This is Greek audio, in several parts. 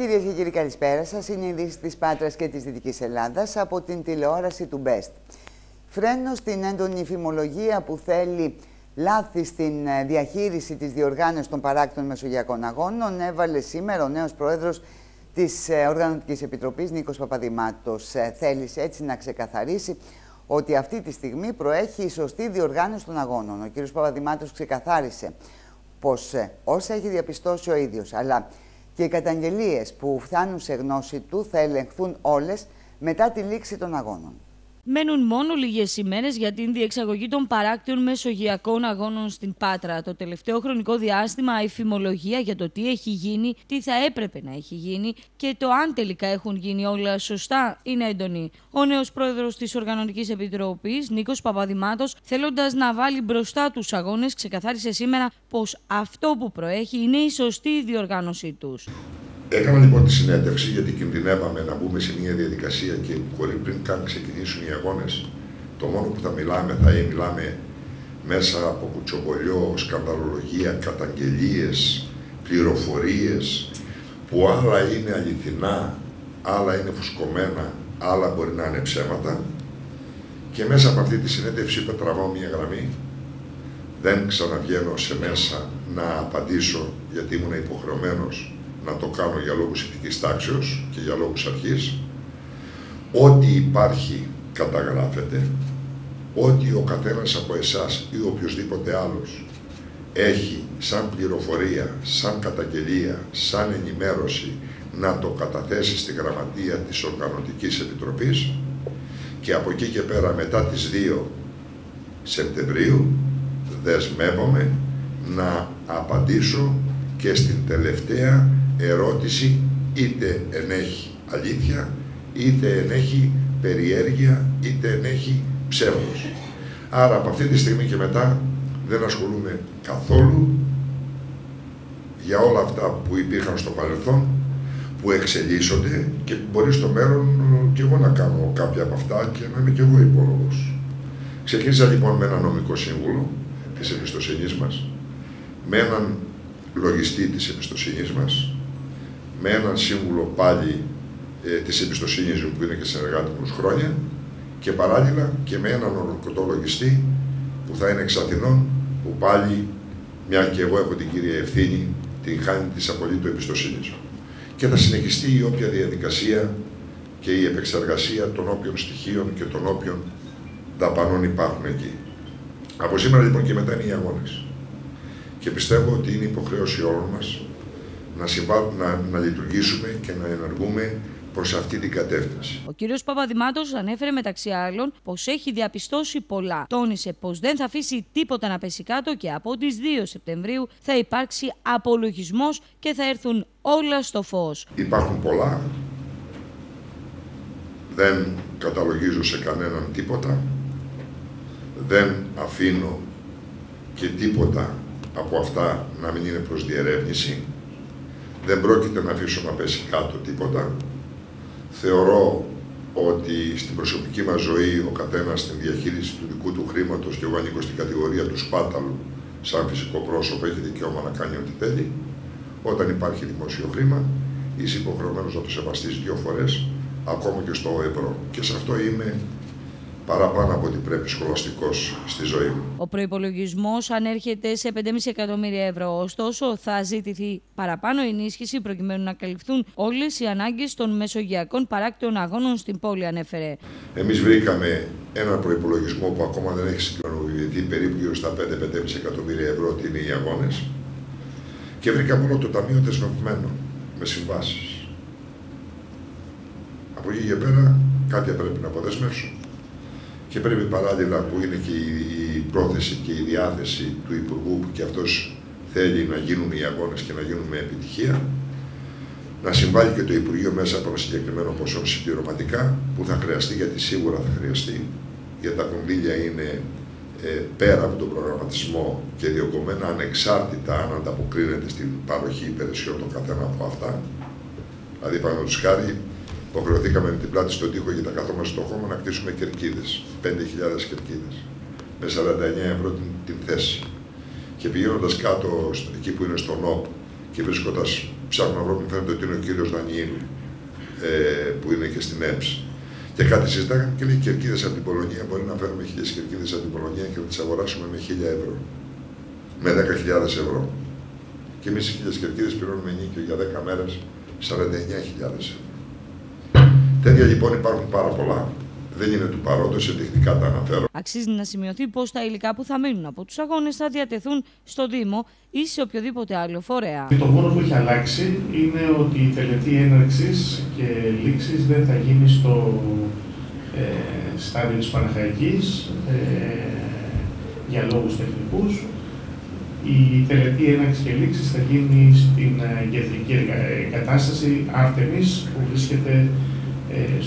Κυρίες και κύριοι, καλησπέρα σας. Είναι η ειδήσει της Πάτρας και της Δυτικής Ελλάδας από την τηλεόραση του Best. Φρένο στην έντονη φημολογία που θέλει λάθη στην ε, διαχείριση της διοργάνωσης των παράκτων Μεσογειακών Αγώνων έβαλε σήμερα ο νέος πρόεδρος της ε, Οργανωτικής Επιτροπής Νίκος Παπαδημάτος. Ε, θέλησε έτσι να ξεκαθαρίσει ότι αυτή τη στιγμή προέχει η σωστή διοργάνωση των αγώνων. Ο κ. Παπαδημάτος ξεκαθάρισε πως όσα έχει διαπιστώσει ο ίδιος, αλλά και οι καταγγελίες που φτάνουν σε γνώση του θα ελεγχθούν όλες μετά τη λήξη των αγώνων. Μένουν μόνο λίγες ημέρες για την διεξαγωγή των παράκτιων μεσογειακών αγώνων στην Πάτρα. Το τελευταίο χρονικό διάστημα, η φημολογία για το τι έχει γίνει, τι θα έπρεπε να έχει γίνει και το αν τελικά έχουν γίνει όλα σωστά είναι έντονη. Ο νέος πρόεδρος της Οργανωτικής Επιτροπής, Νίκος Παπαδημάτος, θέλοντας να βάλει μπροστά τους αγώνες, ξεκαθάρισε σήμερα πως αυτό που προέχει είναι η σωστή διοργάνωσή τους. Έκανα λοιπόν τη συνέντευξη γιατί κινδυνεύαμε να μπούμε σε μια διαδικασία και χωρί πριν καν ξεκινήσουν οι αγώνες, το μόνο που θα μιλάμε θα είναι μιλάμε μέσα από κουτσομπολιό, σκανδαλολογία, καταγγελίες, πληροφορίες που άλλα είναι αληθινά, άλλα είναι φουσκωμένα, άλλα μπορεί να είναι ψέματα. Και μέσα από αυτή τη συνέντευξη που τραβάω μια γραμμή. Δεν ξαναβγαίνω σε μέσα να απαντήσω γιατί ήμουν υποχρεωμένος να το κάνω για λόγους ηθικής τάξεως και για λόγους αρχής, ό,τι υπάρχει καταγράφεται, ό,τι ο καθένας από εσάς ή οποιοδήποτε άλλος έχει σαν πληροφορία, σαν καταγγελία, σαν ενημέρωση να το καταθέσει στη γραμματεία της Οργανωτικής Επιτροπής και από εκεί και πέρα μετά τις 2 Σεπτεμβρίου δεσμεύομαι να απαντήσω και στην τελευταία ερώτηση είτε ενέχει αλήθεια, είτε ενέχει περιέργεια, είτε ενέχει ψεύδος. Άρα από αυτή τη στιγμή και μετά δεν ασχολούμαι καθόλου για όλα αυτά που υπήρχαν στο παρελθόν, που εξελίσσονται και μπορεί στο μέλλον και εγώ να κάνω κάποια από αυτά και να είμαι και εγώ υπόλογος. Ξεκίνησα λοιπόν με ένα νομικό σύμβουλο της εμπιστοσύνης μας, με έναν λογιστή της εμπιστοσύνης μας, με έναν σύμβουλο πάλι ε, της εμπιστοσύνης μου που είναι και συνεργάτη μου χρόνια και παράλληλα και με έναν ορκωτολογιστή που θα είναι εξ Αθηνών, που πάλι, μια και εγώ έχω την κύρια ευθύνη, την χάνει της απολύτω εμπιστοσύνης Και θα συνεχιστεί η όποια διαδικασία και η επεξεργασία των όποιων στοιχείων και των όποιων δαπανών υπάρχουν εκεί. Από σήμερα λοιπόν και μετά είναι οι αγώνες. Και πιστεύω ότι είναι υποχρέωση όλων μας να, συμβά, να, να λειτουργήσουμε και να ενεργούμε προς αυτή την κατεύθυνση. Ο κ. Παπαδημάτος ανέφερε μεταξύ άλλων πως έχει διαπιστώσει πολλά. Τόνισε πως δεν θα αφήσει τίποτα να πέσει κάτω και από τις 2 Σεπτεμβρίου θα υπάρξει απολογισμός και θα έρθουν όλα στο φως. Υπάρχουν πολλά. Δεν καταλογίζω σε κανέναν τίποτα. Δεν αφήνω και τίποτα από αυτά να μην είναι προς διερεύνηση. Δεν πρόκειται να αφήσω να πέσει κάτω τίποτα. Θεωρώ ότι στην προσωπική μας ζωή ο καθένας στην διαχείριση του δικού του χρήματος και εγώ ανήκω στην κατηγορία του σπάταλου σαν φυσικό πρόσωπο έχει δικαίωμα να κάνει ό,τι θέλει. Όταν υπάρχει δημόσιο χρήμα, είσαι υποχρεωμένος να το σεβαστείς δύο φορές, ακόμα και στο ευρώ. Και σε αυτό είμαι παραπάνω από ό,τι πρέπει σχολαστικός στη ζωή μου. Ο προπολογισμό ανέρχεται σε 5,5 εκατομμύρια ευρώ. Ωστόσο, θα ζητηθεί παραπάνω ενίσχυση προκειμένου να καλυφθούν όλες οι ανάγκες των μεσογειακών παράκτων αγώνων στην πόλη, ανέφερε. Εμείς βρήκαμε ένα προπολογισμό που ακόμα δεν έχει συγκλονοποιηθεί περίπου γύρω στα 5-5,5 εκατομμύρια ευρώ ότι είναι οι αγώνες. Και βρήκα μόνο το Ταμείο Δεσμευμένο με συμβάσεις. Από εκεί και πέρα κάποια πρέπει να αποδεσμεύσω και πρέπει παράλληλα που είναι και η πρόθεση και η διάθεση του Υπουργού που και αυτός θέλει να γίνουν οι αγώνες και να γίνουν με επιτυχία, να συμβάλλει και το Υπουργείο μέσα από ένα συγκεκριμένο ποσό συμπληρωματικά που θα χρειαστεί, γιατί σίγουρα θα χρειαστεί, γιατί τα κονδύλια είναι ε, πέρα από τον προγραμματισμό και διοκομμένα ανεξάρτητα αν ανταποκρίνεται στην παροχή υπηρεσιών των καθένα από αυτά. Δηλαδή, παραδείγματος χάρη, Υποχρεωθήκαμε με την πλάτη στον τοίχο για τα καθόμαστε στο χώμα να κτίσουμε κερκίδες. 5.000 κερκίδες. Με 49 ευρώ την, θέση. Και πηγαίνοντας κάτω, εκεί που είναι στο ΝΟΠ, και βρίσκοντας ψάχνω να βρω που φαίνεται ότι είναι ο κύριος Δανιήλ, ε, που είναι και στην ΕΜΣ. Και κάτι συζητάγαμε και λέει κερκίδες από την Πολωνία. Μπορεί να φέρουμε χίλιες κερκίδες από την Πολωνία και να τις αγοράσουμε με 1000 ευρώ. Με 10.000 ευρώ. Και εμείς οι χίλιες κερκίδες πληρώνουμε νίκιο για 10 μέρες 49.000 ευρώ. Τέτοια λοιπόν υπάρχουν πάρα πολλά δεν είναι του παρόντος, ενδεικτικά τα αναφέρω. Αξίζει να σημειωθεί πως τα υλικά που θα μείνουν από τους αγώνες θα διατεθούν στο Δήμο ή σε οποιοδήποτε άλλο φορέα. Το μόνο που έχει αλλάξει είναι ότι η τελετή έναρξης και λήξης δεν θα γίνει στο ε, στάδιο της Παναχαϊκής ε, για λόγους τεχνικούς. Η τελετή έναρξης και λήξης θα γίνει στην ε, κεντρική εγκατάσταση Άρτεμις που βρίσκεται ε,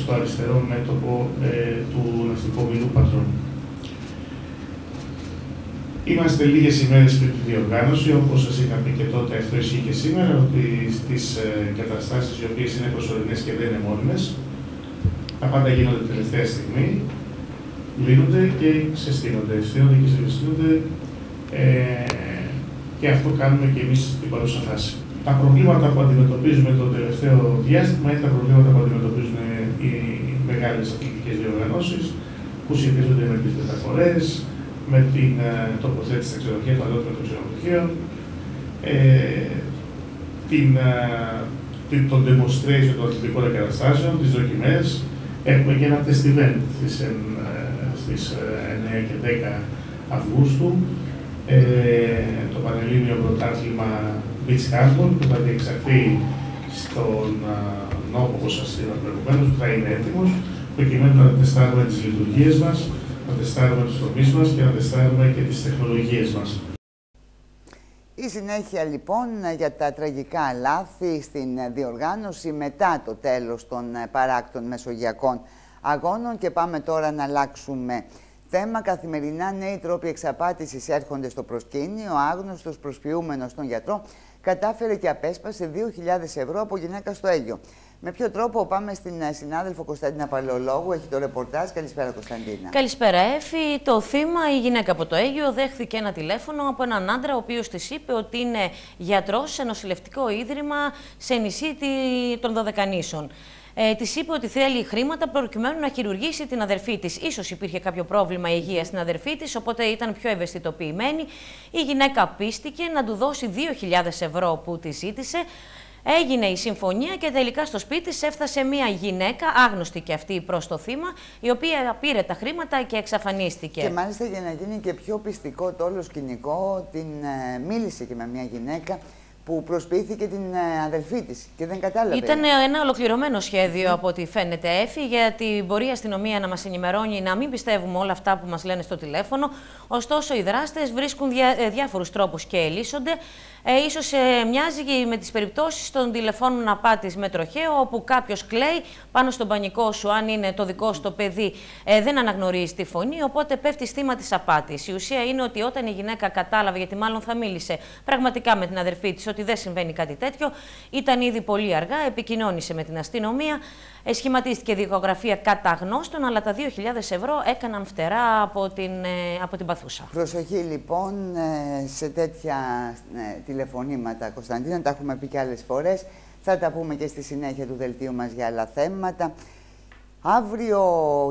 στο αριστερό μέτωπο ε, του ναυτικού μιλού Πατρών. Είμαστε λίγες ημέρες πριν τη διοργάνωση, όπως σας είχα πει και τότε, αυτό ισχύει και σήμερα, ότι στις ε, καταστάσεις οι οποίες είναι προσωρινές και δεν είναι μόνιμες, τα πάντα γίνονται τελευταία στιγμή, λύνονται και ξεστήνονται. Στείνονται και ξεστήνονται ε, και αυτό κάνουμε και εμείς στην παρούσα φάση. Τα προβλήματα που αντιμετωπίζουμε το τελευταίο διάστημα είναι τα προβλήματα που αντιμετωπίζουν οι μεγάλες αθλητικές διοργανώσεις που σχετίζονται με τις μεταφορές, με την uh, τοποθέτηση στα ξενοδοχεία, των αλλότιμων των ξενοδοχείων, ε, την, uh, την, τον demonstration των αθλητικών εγκαταστάσεων, τις δοκιμές. Έχουμε και ένα test event στις, στις 9 και 10 Αυγούστου, ε, το Πανελλήνιο Πρωτάθλημα Beach Handball που θα διεξαχθεί στον νόμο, όπως σας είπα προηγουμένως, που θα είναι έτοιμος, προκειμένου να τεστάρουμε τις λειτουργίες μας, να τεστάρουμε τους τομείς μας και να τεστάρουμε και τις τεχνολογίες μας. Η συνέχεια λοιπόν για τα τραγικά λάθη στην διοργάνωση μετά το τέλος των παράκτων μεσογειακών αγώνων και πάμε τώρα να αλλάξουμε θέμα. Καθημερινά νέοι τρόποι εξαπάτησης έρχονται στο προσκήνιο. Ο άγνωστος προσποιούμενος των γιατρών κατάφερε και απέσπασε 2.000 ευρώ από γυναίκα στο Αίγιο. Με ποιο τρόπο πάμε στην ε, συνάδελφο Κωνσταντίνα Παλαιολόγου, έχει το ρεπορτάζ. Καλησπέρα, Κωνσταντίνα. Καλησπέρα, Έφη. Το θύμα, η γυναίκα από το Αίγιο, δέχθηκε ένα τηλέφωνο από έναν άντρα, ο οποίος της είπε ότι είναι γιατρός σε νοσηλευτικό ίδρυμα σε νησί των Δωδεκανήσων. Ε, της είπε ότι θέλει χρήματα προκειμένου να χειρουργήσει την αδερφή της. σω υπήρχε κάποιο πρόβλημα υγεία στην αδερφή της, οπότε ήταν πιο ευαισθητοποιημένη. Η γυναίκα πίστηκε να του δώσει 2.000 ευρώ που τη ζήτησε. Έγινε η συμφωνία και τελικά στο σπίτι της έφτασε μια γυναίκα, άγνωστη και αυτή προς το θύμα, η οποία πήρε τα χρήματα και εξαφανίστηκε. Και μάλιστα για να γίνει και πιο πιστικό το όλο σκηνικό, την ε, μίλησε και με μια γυναίκα που προσποιήθηκε την ε, αδελφή της και δεν κατάλαβε. Ήταν ένα ολοκληρωμένο σχέδιο από ό,τι φαίνεται έφη, γιατί μπορεί η αστυνομία να μας ενημερώνει να μην πιστεύουμε όλα αυτά που μας λένε στο τηλέφωνο. Ωστόσο, οι δράστες βρίσκουν διά, ε, διάφορους τρόπους και ελίσσονται. Ε, ίσως ε, μοιάζει με τις περιπτώσεις των τηλεφώνων απάτης με τροχαίο, όπου κάποιος κλαίει πάνω στον πανικό σου, αν είναι το δικό σου το παιδί, ε, δεν αναγνωρίζει τη φωνή, οπότε πέφτει θύμα της απάτης. Η ουσία είναι ότι όταν η γυναίκα κατάλαβε, γιατί μάλλον θα μίλησε πραγματικά με την αδερφή της, ότι δεν συμβαίνει κάτι τέτοιο, ήταν ήδη πολύ αργά, επικοινώνησε με την αστυνομία, Σχηματίστηκε δικογραφία κατά γνώστων, αλλά τα 2.000 ευρώ έκαναν φτερά από την, ε, από την παθούσα. Προσοχή λοιπόν ε, σε τέτοια ε, τηλεφωνήματα, Κωνσταντίνα, τα έχουμε πει και άλλες φορές. Θα τα πούμε και στη συνέχεια του δελτίου μας για άλλα θέματα. Αύριο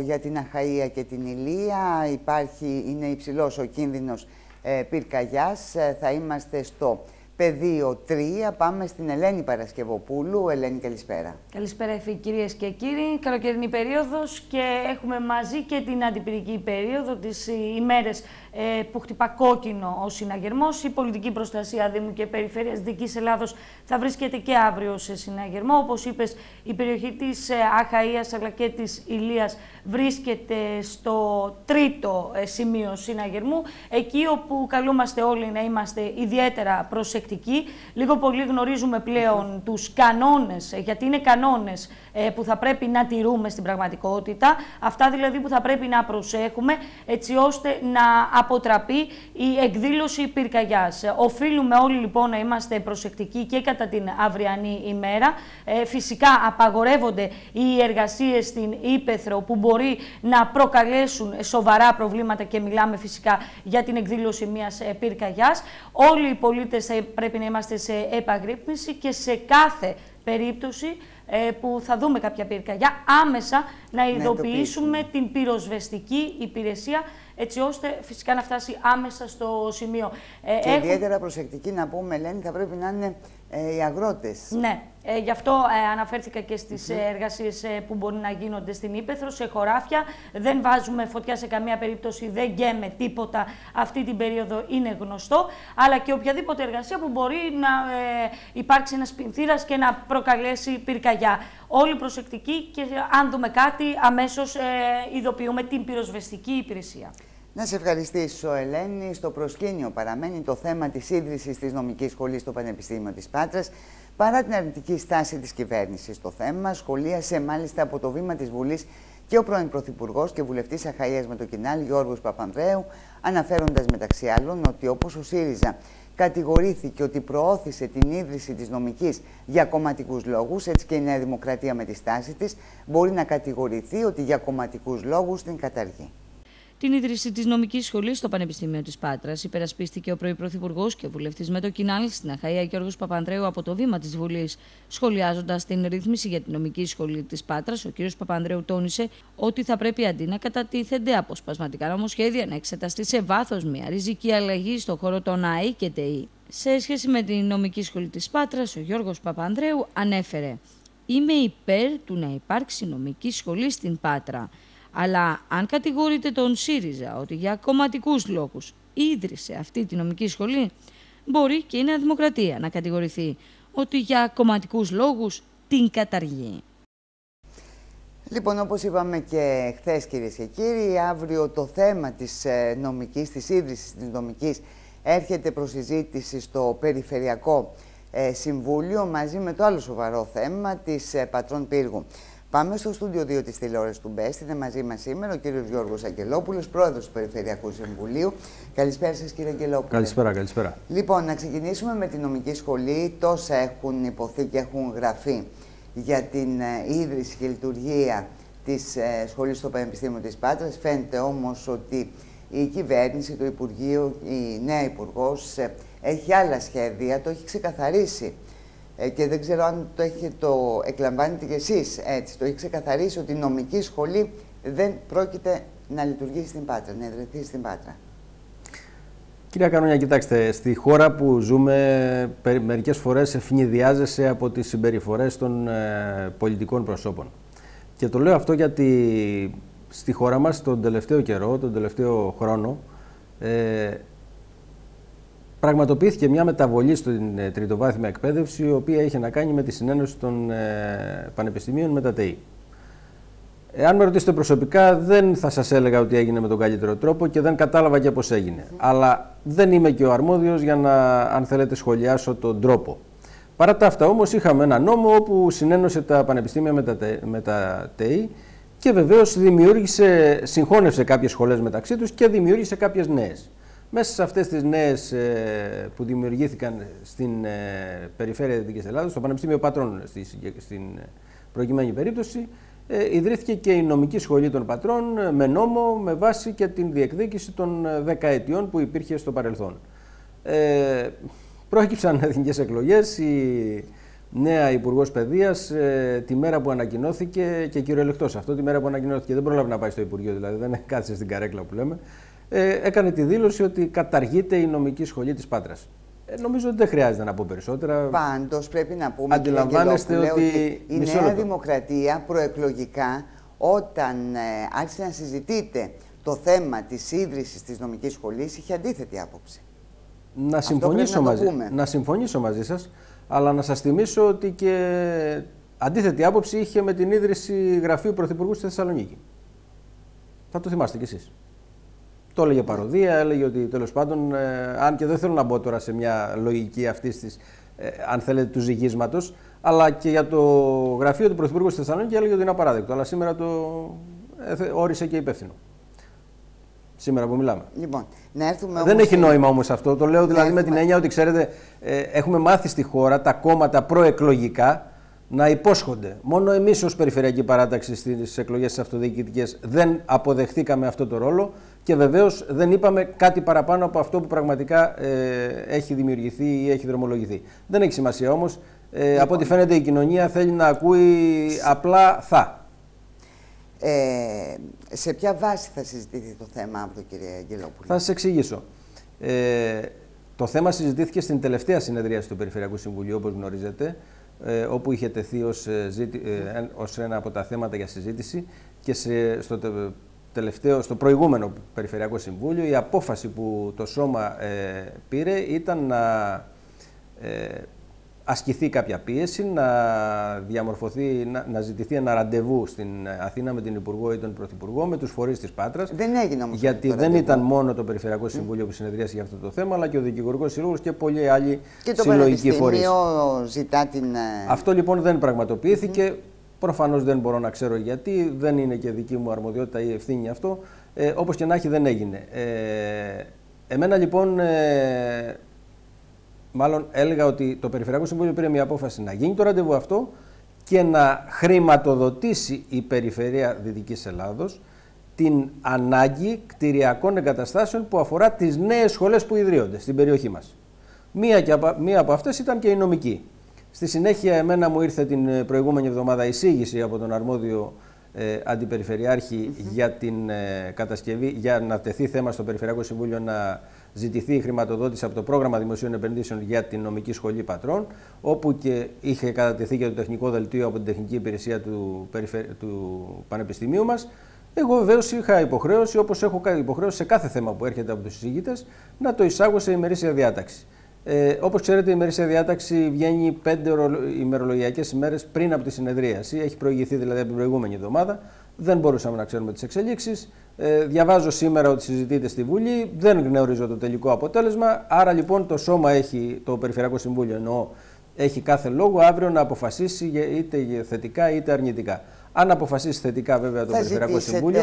για την Αχαΐα και την Ηλία υπάρχει, είναι υψηλός ο κίνδυνος ε, πυρκαγιάς. θα είμαστε στο Πεδίο 3. Πάμε στην Ελένη Παρασκευοπούλου. Ελένη, καλησπέρα. Καλησπέρα, εφή, κυρίες και κύριοι. Καλοκαιρινή περίοδος και έχουμε μαζί και την αντιπυρική περίοδο, τις ημέρες ε, που χτυπά κόκκινο ο συναγερμός. Η πολιτική προστασία Δήμου και Περιφέρειας Δυτική Ελλάδος θα βρίσκεται και αύριο σε συναγερμό. Όπως είπες, η περιοχή της ε, Αχαία αλλά και της Ηλίας βρίσκεται στο τρίτο ε, σημείο συναγερμού. Εκεί όπου καλούμαστε όλοι να είμαστε ιδιαίτερα προσεκτικοί. Λίγο πολύ γνωρίζουμε πλέον τους κανόνες, γιατί είναι κανόνες που θα πρέπει να τηρούμε στην πραγματικότητα. Αυτά δηλαδή που θα πρέπει να προσέχουμε έτσι ώστε να αποτραπεί η εκδήλωση πυρκαγιάς. Οφείλουμε όλοι λοιπόν να είμαστε προσεκτικοί και κατά την αυριανή ημέρα. Ε, φυσικά απαγορεύονται οι εργασίες στην Ήπεθρο που μπορεί να προκαλέσουν σοβαρά προβλήματα και μιλάμε φυσικά για την εκδήλωση μιας ε, πυρκαγιάς. Όλοι οι πολίτες θα πρέπει να είμαστε σε επαγρύπνηση και σε κάθε περίπτωση ε, που θα δούμε κάποια πυρκαγιά, άμεσα να ειδοποιήσουμε την πυροσβεστική υπηρεσία έτσι ώστε φυσικά να φτάσει άμεσα στο σημείο. Ε, και έχουν... ιδιαίτερα προσεκτική να πούμε, Ελένη, θα πρέπει να είναι ε, οι αγρότες. Ναι, ε, γι' αυτό ε, αναφέρθηκα και στις mm εργασίες ε, που μπορεί να γίνονται στην Ήπεθρο, σε χωράφια. Δεν βάζουμε φωτιά σε καμία περίπτωση, δεν γκέμε τίποτα αυτή την περίοδο, είναι γνωστό. Αλλά και οποιαδήποτε εργασία που μπορεί να υπάρξει ένας πινθύρας και να προκαλέσει πυρκαγιά. Όλοι προσεκτικοί και αν δούμε κάτι αμέσως ειδοποιούμε την πυροσβεστική υπηρεσία. Να σε ευχαριστήσω, Ελένη. Στο προσκήνιο παραμένει το θέμα της ίδρυσης της νομικής σχολής στο Πανεπιστήμιο της Πάτρας. Παρά την αρνητική στάση της κυβέρνησης στο θέμα, σχολίασε μάλιστα από το βήμα της Βουλής και ο πρώην Πρωθυπουργός και βουλευτής Αχαία με το Κινάλ Γιώργος Παπανδρέου, αναφέροντας μεταξύ άλλων ότι όπως ο ΣΥΡΙΖΑ κατηγορήθηκε ότι προώθησε την ίδρυση της νομικής για κομματικούς λόγους, έτσι και η Νέα Δημοκρατία με τη στάση της μπορεί να κατηγορηθεί ότι για κομματικούς λόγους την καταργεί. Την ίδρυση της νομικής σχολής στο Πανεπιστήμιο της Πάτρας υπερασπίστηκε ο πρώην Πρωθυπουργός και βουλευτής με το Κινάλ στην Αχαία Γιώργος Παπανδρέου από το βήμα της Βουλής. Σχολιάζοντας την ρύθμιση για την νομική σχολή της Πάτρας, ο κ. Παπανδρέου τόνισε ότι θα πρέπει αντί να κατατίθενται αποσπασματικά νομοσχέδια να εξεταστεί σε βάθος μια ριζική αλλαγή στον χώρο των ΑΕ και ΤΕΗ. Σε σχέση με την νομική σχολή της Πάτρας, ο Γιώργος Παπανδρέου ανέφερε. Είμαι υπέρ του να υπάρξει νομική σχολή στην Πάτρα. Αλλά αν κατηγορείτε τον ΣΥΡΙΖΑ ότι για κομματικούς λόγους ίδρυσε αυτή τη νομική σχολή, μπορεί και η Νέα Δημοκρατία να κατηγορηθεί ότι για κομματικούς λόγους την καταργεί. Λοιπόν, όπως είπαμε και χθες κυρίες και κύριοι, αύριο το θέμα της ε, νομικής, της ίδρυσης της νομικής έρχεται προς συζήτηση στο Περιφερειακό ε, Συμβούλιο μαζί με το άλλο σοβαρό θέμα της ε, Πατρών Πύργου. Πάμε στο στούντιο 2 της τηλεόρασης του Μπέστ. Είναι μαζί μας σήμερα ο κύριος Γιώργος Αγγελόπουλος, πρόεδρος του Περιφερειακού Συμβουλίου. Καλησπέρα σας, κύριε Αγγελόπουλο. Καλησπέρα, καλησπέρα. Λοιπόν, να ξεκινήσουμε με την νομική σχολή. Τόσα έχουν υποθεί και έχουν γραφεί για την ε, ίδρυση και λειτουργία της ε, σχολής στο Πανεπιστήμιο της Πάτρας. Φαίνεται όμως ότι η κυβέρνηση, το Υπουργείο, η νέα Υπουργός ε, έχει άλλα σχέδια, το έχει ξεκαθαρίσει ε, και δεν ξέρω αν το, έχει, το εκλαμβάνετε κι εσείς έτσι, το έχει ξεκαθαρίσει ότι η νομική σχολή δεν πρόκειται να λειτουργήσει στην Πάτρα, να ιδρυθεί στην Πάτρα. Κυρία Κανόνια, κοιτάξτε, στη χώρα που ζούμε μερικές φορές ευνηδιάζεσαι από τις συμπεριφορές των ε, πολιτικών προσώπων. Και το λέω αυτό γιατί στη χώρα μας τον τελευταίο καιρό, τον τελευταίο χρόνο, ε, πραγματοποιήθηκε μια μεταβολή στην ε, τριτοβάθμια εκπαίδευση, η οποία είχε να κάνει με τη συνένωση των ε, πανεπιστημίων με τα ΤΕΗ. Εάν με ρωτήσετε προσωπικά, δεν θα σας έλεγα ότι έγινε με τον καλύτερο τρόπο και δεν κατάλαβα και πώς έγινε. Αλλά δεν είμαι και ο αρμόδιος για να, αν θέλετε, σχολιάσω τον τρόπο. Παρά τα αυτά όμως είχαμε ένα νόμο όπου συνένωσε τα πανεπιστήμια με τα, με τα ΤΕΗ και βεβαίως δημιούργησε, συγχώνευσε κάποιες σχολές μεταξύ τους και δημιούργησε κάποιες νέες. Μέσα σε αυτές τις νέες ε, που δημιουργήθηκαν στην ε, περιφέρεια Δυτικής Ελλάδας, στο Πανεπιστήμιο Πατρών στη, στην ε, προκειμένη περίπτωση, ε, ιδρύθηκε και η νομική σχολή των πατρών με νόμο, με βάση και την διεκδίκηση των δεκαετιών που υπήρχε στο παρελθόν. Ε, πρόκειψαν εθνικές εκλογές, η νέα Υπουργός Παιδείας τη μέρα που ανακοινώθηκε και κυριολεκτός αυτό, τη μέρα που ανακοινώθηκε δεν πρόλαβε να πάει στο Υπουργείο, δηλαδή δεν κάθισε στην καρέκλα που λέμε, ε, έκανε τη δήλωση ότι καταργείται η νομική σχολή της Πάτρας. Ε, νομίζω ότι δεν χρειάζεται να πω περισσότερα. Πάντως πρέπει να πούμε Αντιλαμβάνεστε ότι, ότι η Νέα Δημοκρατία προεκλογικά όταν ε, άρχισε να συζητείτε το θέμα της ίδρυσης της νομικής σχολής είχε αντίθετη άποψη. Να συμφωνήσω, να, μαζί, να συμφωνήσω μαζί σας, αλλά να σας θυμίσω ότι και αντίθετη άποψη είχε με την ίδρυση γραφείου Πρωθυπουργού στη Θεσσαλονίκη. Θα το θυμάστε κι εσείς. Το έλεγε παροδία, έλεγε ότι τέλος πάντων, ε, αν και δεν θέλω να μπω τώρα σε μια λογική αυτής της, ε, αν θέλετε, του ζυγίσματος, αλλά και για το γραφείο του Πρωθυπουργού στη Θεσσαλονίκη έλεγε ότι είναι απαράδεκτο. Αλλά σήμερα το ε, όρισε και υπεύθυνο. Σήμερα που μιλάμε. Λοιπόν, να έρθουμε δεν έχει νόημα όμως αυτό. Το λέω δηλαδή με την έννοια ότι ξέρετε, ε, έχουμε μάθει στη χώρα τα κόμματα προεκλογικά να υπόσχονται. Μόνο εμείς ως Περιφερειακή Παράταξη στις εκλογές τη αυτοδιοικητικές δεν αποδεχθήκαμε αυτό το ρόλο Και βεβαίως δεν είπαμε κάτι παραπάνω από αυτό που πραγματικά ε, έχει δημιουργηθεί ή έχει δρομολογηθεί. Δεν έχει σημασία όμως. Ε, Από ό,τι φαίνεται η κοινωνία θέλει να ακούει απλά θα. Ε, σε ποια βάση θα συζητηθεί το θέμα από τον κύριε Αγγελόπουλο. Θα σας εξηγήσω. Ε, το θέμα συζητήθηκε στην τελευταία συνεδρίαση του Περιφερειακού Συμβουλίου, όπως γνωρίζετε, ε, όπου είχε τεθεί ως, ε, ε, ως ένα από τα θέματα για συζήτηση και σε, στο, τελευταίο, στο προηγούμενο Περιφερειακό Συμβούλιο η απόφαση που το Σώμα πήρε ήταν να ασκηθεί κάποια πίεση, να διαμορφωθεί, να, να ζητηθεί ένα ραντεβού στην Αθήνα με την Υπουργό ή τον Πρωθυπουργό, με τους φορείς της Πάτρας. Δεν έγινε όμως. Γιατί δεν ραντεβού. ήταν μόνο το Περιφερειακό Συμβούλιο που συνεδρίασε για αυτό το θέμα, αλλά και ο Δικηγορικός Σύλλογος και πολλοί άλλοι και το συλλογικοί φορείς. ζητά την. Ε, αυτό λοιπόν δεν πραγματοποιήθηκε. Mm. Προφανώς δεν μπορώ να ξέρω γιατί, δεν είναι και δική μου αρμοδιότητα ή ευθύνη αυτό. Ε, Όπως και να έχει, δεν έγινε. Ε, εμένα λοιπόν ε, μάλλον έλεγα ότι το Περιφερειακό Συμβούλιο πήρε μια απόφαση να γίνει το ραντεβού αυτό και να χρηματοδοτήσει η Περιφερεια Δυτικής Ελλάδος την ανάγκη κτηριακών εγκαταστάσεων που αφορά τις νέες σχολές που ιδρύονται στην περιοχή μας. Μία, και, μία από αυτές ήταν και η νομική. Στη συνέχεια εμένα μου ήρθε την προηγούμενη εβδομάδα εισήγηση από τον αρμόδιο ε, αντιπεριφερειάρχη για την ε, κατασκευή, για να τεθεί θέμα στο Περιφερειακό Συμβούλιο να ζητηθεί η χρηματοδότηση από το πρόγραμμα δημοσίων επενδύσεων για την νομική σχολή πατρών, όπου και είχε κατατεθεί και το τεχνικό δελτίο από την τεχνική υπηρεσία του, του Πανεπιστημίου μας. Εγώ βεβαίως είχα υποχρέωση, όπως έχω υποχρέωση σε κάθε θέμα που έρχεται από τους συζήτητε, να το εισάγω σε ημερήσια διάταξη. Ε, Όπως ξέρετε, η ημερήσια διάταξη βγαίνει πέντε ημερολογιακές ημέρες πριν από τη συνεδρίαση. Έχει προηγηθεί δηλαδή από την προηγούμενη εβδομάδα. Δεν μπορούσαμε να ξέρουμε τις εξελίξεις. Ε, διαβάζω σήμερα ότι συζητείται στη Βουλή, δεν γνωρίζω το τελικό αποτέλεσμα. Άρα λοιπόν το Σώμα έχει, το Περιφερειακό Συμβούλιο εννοώ, έχει κάθε λόγο αύριο να αποφασίσει είτε θετικά είτε αρνητικά. Αν αποφασίσει θετικά βέβαια το θα Περιφερειακό Συμβούλιο.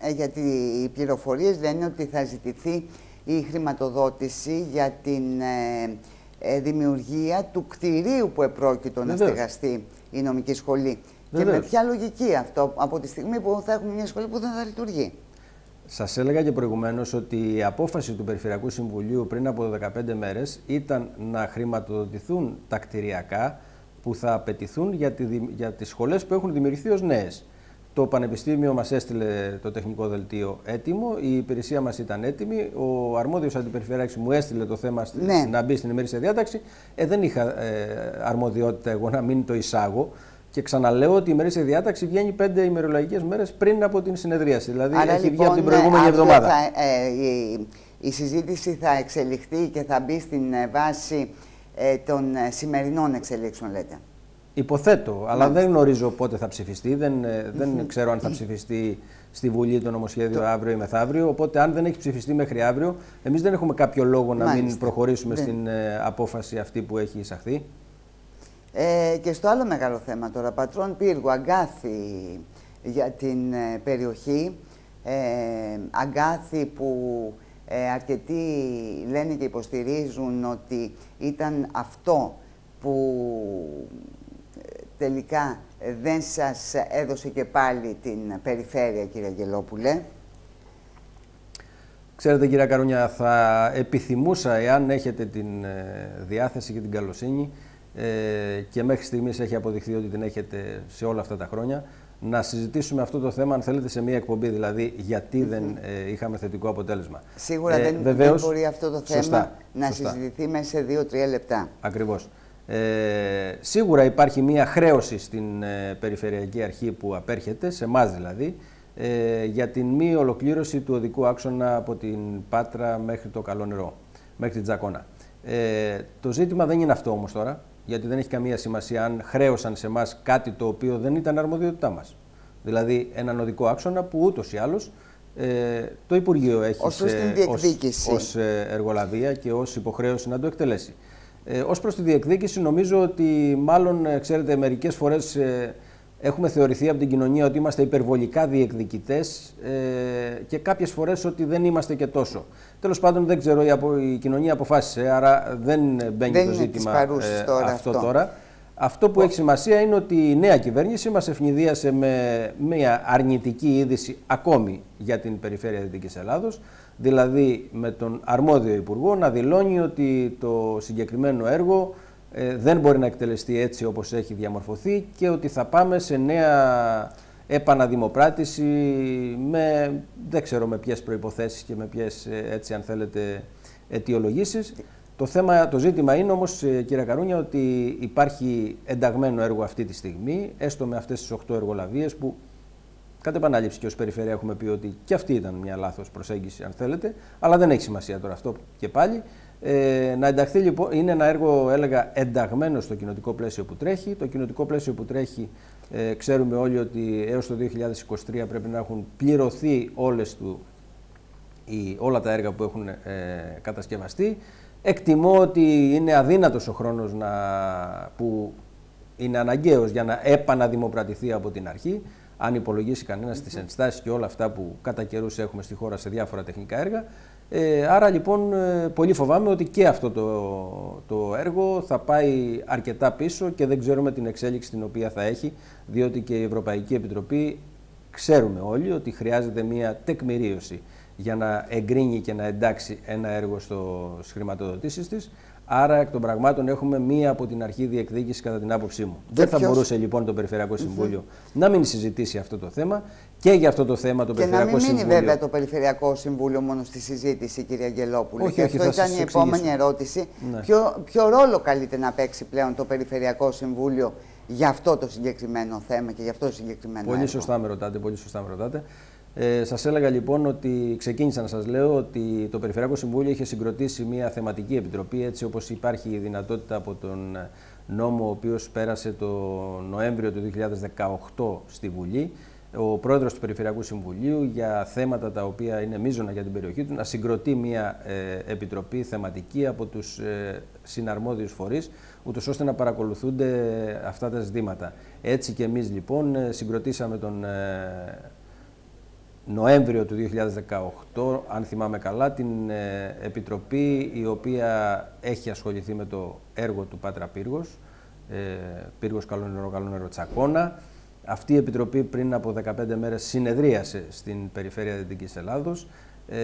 Ε, γιατί οι πληροφορίες λένε ότι θα ζητηθεί η χρηματοδότηση για την ε, ε δημιουργία του κτηρίου που επρόκειτο να στεγαστεί η νομική σχολή. Και με ποια λογική αυτό από τη στιγμή που θα έχουμε μια σχολή που δεν θα λειτουργεί; Σας έλεγα και προηγουμένως ότι η απόφαση του Περιφερειακού Συμβουλίου πριν από 15 μέρες ήταν να χρηματοδοτηθούν τα κτηριακά που θα απαιτηθούν για, τη, για τις σχολές που έχουν δημιουργηθεί ως νέες. Το Πανεπιστήμιο μας έστειλε το τεχνικό δελτίο έτοιμο, η υπηρεσία μας ήταν έτοιμη, ο αρμόδιος αντιπεριφερειάρχης μου έστειλε το θέμα ναι. να μπει στην ημερήσια διάταξη. Ε, δεν είχα ε, αρμοδιότητα εγώ να μην το εισάγω. Και ξαναλέω ότι η ημερήσια διάταξη βγαίνει πέντε ημερολογικές μέρες πριν από την συνεδρίαση. Δηλαδή Άρα, έχει λοιπόν, βγει από την λοιπόν, προηγούμενη ναι, εβδομάδα. Θα, ε, η, η, συζήτηση θα εξελιχθεί και θα μπει στην ε, βάση ε, των ε, σημερινών εξελίξεων, λέτε. Υποθέτω, αλλά δεν γνωρίζω πότε θα ψηφιστεί. Δεν, δεν ξέρω αν θα ψηφιστεί στη Βουλή το νομοσχέδιο το... αύριο ή μεθαύριο. Οπότε, αν δεν έχει ψηφιστεί μέχρι αύριο, εμείς δεν έχουμε κάποιο λόγο να μην προχωρήσουμε στην απόφαση αυτή που έχει εισαχθεί. Ε, και στο άλλο μεγάλο θέμα τώρα, πατρών πύργου, αγκάθι για την ε, περιοχή, ε, αγκάθι που ε, αρκετοί λένε και υποστηρίζουν ότι ήταν αυτό που ε, τελικά δεν σας έδωσε και πάλι την περιφέρεια, κύριε Αγγελόπουλε. Ξέρετε, κύριε Καρούνια, θα επιθυμούσα, εάν έχετε την διάθεση και την καλοσύνη, ε, και μέχρι στιγμής έχει αποδειχθεί ότι την έχετε σε όλα αυτά τα χρόνια. Να συζητήσουμε αυτό το θέμα, αν θέλετε, σε μία εκπομπή, δηλαδή γιατί δεν ε, είχαμε θετικό αποτέλεσμα. Σίγουρα ε, δεν, βεβαίως, δεν μπορεί αυτό το θέμα σωστά, να σωστά. συζητηθεί μέσα σε δύο-τρία λεπτά. Ακριβώς. Ε, σίγουρα υπάρχει μία χρέωση στην ε, Περιφερειακή Αρχή που απέρχεται, σε εμάς δηλαδή, ε, για την μη ολοκλήρωση του οδικού άξονα από την Πάτρα μέχρι το Καλό Νερό, μέχρι την Τζακώνα. Ε, το ζήτημα δεν είναι αυτό όμως τώρα γιατί δεν έχει καμία σημασία αν χρέωσαν σε εμάς κάτι το οποίο δεν ήταν αρμοδιότητά μας. Δηλαδή έναν οδικό άξονα που ούτως ή άλλως ε, το Υπουργείο έχει ως, ε, εργολαβία και ως υποχρέωση να το εκτελέσει. Ε, ως προς τη διεκδίκηση νομίζω ότι μάλλον, ε, ξέρετε, μερικές φορές ε, έχουμε θεωρηθεί από την κοινωνία ότι είμαστε υπερβολικά διεκδικητές ε, και κάποιες φορές ότι δεν είμαστε και τόσο. Τέλος πάντων δεν ξέρω, η, η κοινωνία αποφάσισε, άρα δεν μπαίνει δεν το ζήτημα ε, τώρα αυτό, τώρα. Αυτό που έχει σημασία είναι ότι η νέα κυβέρνηση μας ευνηδίασε με μια αρνητική είδηση ακόμη για την περιφέρεια Δυτικής Ελλάδος, δηλαδή με τον αρμόδιο Υπουργό να δηλώνει ότι το συγκεκριμένο έργο ε, δεν μπορεί να εκτελεστεί έτσι όπως έχει διαμορφωθεί και ότι θα πάμε σε νέα επαναδημοπράτηση με δεν ξέρω με ποιες προϋποθέσεις και με ποιες ε, έτσι αν θέλετε αιτιολογήσεις. Το, θέμα, το ζήτημα είναι όμως ε, κύριε Καρούνια ότι υπάρχει ενταγμένο έργο αυτή τη στιγμή έστω με αυτές τις 8 εργολαβίες που Κατ' επανάληψη και ως περιφέρεια έχουμε πει ότι και αυτή ήταν μια λάθος προσέγγιση, αν θέλετε, αλλά δεν έχει σημασία τώρα αυτό και πάλι. Ε, να ενταχθεί λοιπόν, είναι ένα έργο, έλεγα, ενταγμένο στο κοινοτικό πλαίσιο που τρέχει. Το κοινοτικό πλαίσιο που τρέχει, ε, ξέρουμε όλοι ότι έως το 2023 πρέπει να έχουν πληρωθεί όλες του, οι, όλα τα έργα που έχουν ε, κατασκευαστεί. Εκτιμώ ότι είναι αδύνατος ο χρόνος να, που είναι αναγκαίος για να επαναδημοπρατηθεί από την αρχή αν υπολογίσει κανένας τις ενστάσεις και όλα αυτά που κατά καιρούς έχουμε στη χώρα σε διάφορα τεχνικά έργα. Ε, άρα λοιπόν ε, πολύ φοβάμαι ότι και αυτό το, το έργο θα πάει αρκετά πίσω και δεν ξέρουμε την εξέλιξη την οποία θα έχει διότι και η Ευρωπαϊκή Επιτροπή ξέρουμε όλοι ότι χρειάζεται μια τεκμηρίωση για να εγκρίνει και να εντάξει ένα έργο στο, στις χρηματοδοτήσεις της Άρα, εκ των πραγμάτων, έχουμε μία από την αρχή διεκδίκηση κατά την άποψή μου. Δεν θα μπορούσε λοιπόν το Περιφερειακό Συμβούλιο να μην συζητήσει αυτό το θέμα και για αυτό το θέμα το και Περιφερειακό Συμβούλιο. Και να μην μείνει βέβαια το Περιφερειακό Συμβούλιο μόνο στη συζήτηση, κυρία Αγγελόπουλη. Όχι, και όχι, αυτό θα ήταν η σας επόμενη ερώτηση. Ναι. Ποιο, ποιο ρόλο καλείται να παίξει πλέον το Περιφερειακό Συμβούλιο για αυτό το συγκεκριμένο θέμα και για αυτό το συγκεκριμένο Πολύ έργο; σωστά με ρωτάτε, πολύ σωστά με ρωτάτε. Ε, σας έλεγα λοιπόν ότι ξεκίνησα να σας λέω ότι το Περιφερειακό Συμβούλιο είχε συγκροτήσει μια θεματική επιτροπή έτσι όπως υπάρχει η δυνατότητα από τον νόμο ο οποίος πέρασε το Νοέμβριο του 2018 στη Βουλή ο πρόεδρος του Περιφερειακού Συμβουλίου για θέματα τα οποία είναι μείζωνα για την περιοχή του να συγκροτεί μια ε, επιτροπή θεματική από τους ε, συναρμόδιους φορείς ούτως ώστε να παρακολουθούνται αυτά τα ζητήματα. Έτσι και εμείς λοιπόν ε, συγκροτήσαμε τον ε, Νοέμβριο του 2018, αν θυμάμαι καλά, την ε, Επιτροπή η οποία έχει ασχοληθεί με το έργο του Πάτρα Πύργος, ε, Πύργος Καλό Νερό, Καλό Νερό Τσακώνα. Αυτή η Επιτροπή πριν από 15 μέρες συνεδρίασε στην Περιφέρεια Δυτικής Ελλάδος. Ε,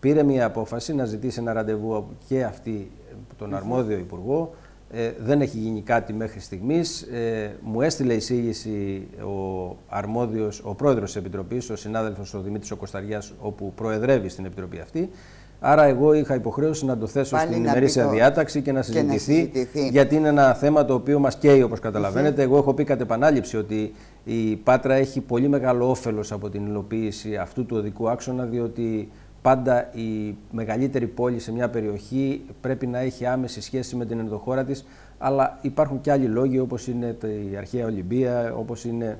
πήρε μια απόφαση να ζητήσει ένα ραντεβού και αυτή τον αρμόδιο Υπουργό, ε, δεν έχει γίνει κάτι μέχρι στιγμής. Ε, μου έστειλε εισήγηση ο αρμόδιος, ο πρόεδρος της Επιτροπής, ο συνάδελφος ο Δημήτρης ο όπου προεδρεύει στην Επιτροπή αυτή. Άρα εγώ είχα υποχρέωση να το θέσω Πάλι στην ημερήσια διάταξη και να, συζητηθεί, γιατί είναι ένα θέμα το οποίο μας καίει όπως καταλαβαίνετε. Εγώ έχω πει κατ' επανάληψη ότι η Πάτρα έχει πολύ μεγάλο όφελος από την υλοποίηση αυτού του οδικού άξονα, διότι πάντα η μεγαλύτερη πόλη σε μια περιοχή πρέπει να έχει άμεση σχέση με την ενδοχώρα της, αλλά υπάρχουν και άλλοι λόγοι όπως είναι η αρχαία Ολυμπία, όπως είναι,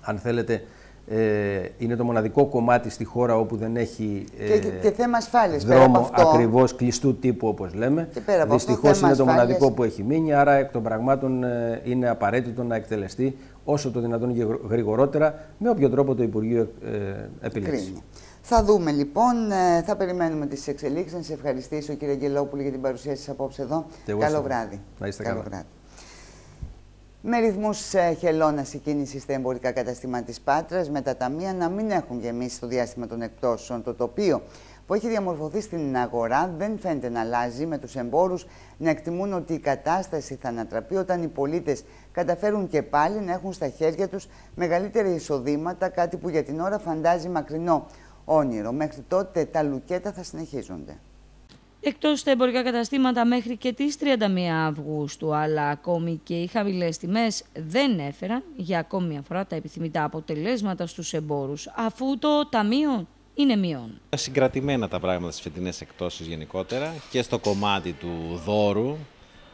αν θέλετε, ε, είναι το μοναδικό κομμάτι στη χώρα όπου δεν έχει ε, και, και θέμα ασφάλειας, δρόμο ακριβώς κλειστού τύπου όπως λέμε. Δυστυχώς είναι το μοναδικό που έχει μείνει, άρα εκ των πραγμάτων ε, είναι απαραίτητο να εκτελεστεί όσο το δυνατόν γρηγορότερα με όποιο τρόπο το Υπουργείο ε, επιλέξει. Θα δούμε λοιπόν, ε, θα περιμένουμε τις εξελίξεις. Να σε ευχαριστήσω κύριε Αγγελόπουλη για την παρουσία σας απόψε εδώ. Καλό βράδυ. Να είστε Καλό βράδυ. Με ρυθμούς ε, χελώνας η κίνηση στα εμπορικά καταστήματα της Πάτρας, με τα ταμεία να μην έχουν γεμίσει στο διάστημα των εκπτώσεων. Το τοπίο που έχει διαμορφωθεί στην αγορά δεν φαίνεται να αλλάζει, με τους εμπόρους να εκτιμούν ότι η κατάσταση θα ανατραπεί όταν οι πολίτες καταφέρουν και πάλι να έχουν στα χέρια τους μεγαλύτερα εισοδήματα, κάτι που για την ώρα φαντάζει μακρινό όνειρο. Μέχρι τότε τα λουκέτα θα συνεχίζονται. Εκτός τα εμπορικά καταστήματα μέχρι και τις 31 Αυγούστου, αλλά ακόμη και οι χαμηλές τιμές δεν έφεραν για ακόμη μια φορά τα επιθυμητά αποτελέσματα στους εμπόρους, αφού το ταμείο είναι μειών. Συγκρατημένα τα πράγματα στις φετινές εκτόσεις γενικότερα και στο κομμάτι του δώρου